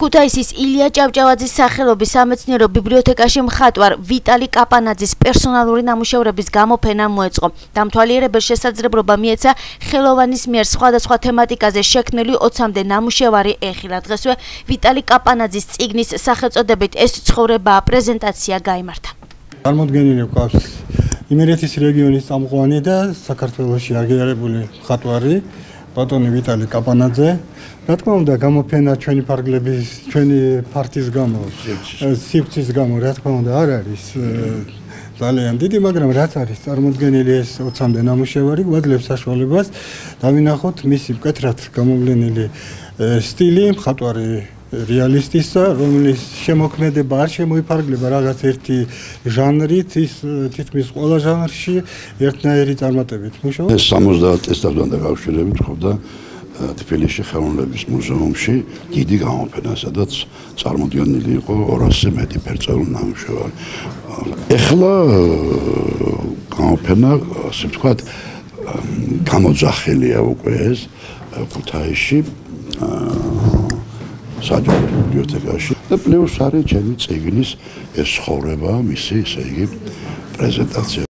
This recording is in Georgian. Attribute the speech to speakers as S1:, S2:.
S1: ქუთაისის ილია ჭავჭავაძის სახელობის სამეცნიერო ბიბლიოთეკაში მხატვარ ვიტალი კაპანაძის პერსონალური ნამუშევრების გამოფენა მოეწყო. დამთვალიერებელ შესაძლებლობა მიეცა ხელოვანის მიერ სხვადასხვა თემატიკაზე შექმნილი 20-მდე ნამუშევარი ეხილა დღესვე ვიტალი კაპანაძის წიგნის სახელწოდებით ეს ცხოვრება პრეზენტაცია გამართა.
S2: წარმოდგენილი ყავს იმერეთის რეგიონის წამყვანი და საქართველოსი აღიარებული მხატვარი ბატონი ვიტალი კაპანაძე. რა თქმა უნდა გამოფენა ჩვენი ფარგლების ჩვენი პარტიის გამო სიფცის გამო რა თქმა უნდა არ არის ძალიან დიდი მაგრამ რაც არის წარმოდგენილი ეს 20-მდე ნამუშევარი გვაძლევს საშუალებას. დავინახოთ მისი მკეთრად გამოვლენილი სტილი მხატვარი რეალისტისა, რომლის შემოქმედება არ შემოიფარგლება რაღაც ერთი ჟანრით, ის თითქმის ყველა ჟანრში ერთნაირი წარმატებით მუშაობს.
S3: ეს 70 წესთან დაკავშირებით ხოდა თბილისში ხელოვნების მუზეუმში დიდი გამოფენა, სადაც წარმოდგენილი იყო 200-ზე მეტი პერსონალური ნამუშევარი. ეხლა გამოფენა, ასე ვთქვათ, გამოძახილია უკვე ეს ქუთაისში. საჯარო ბიბლიოთეკაში და პლუს არის ჩემი წიგნის ეს ხოვრება, მისი, ესე იგი, პრეზენტაცია.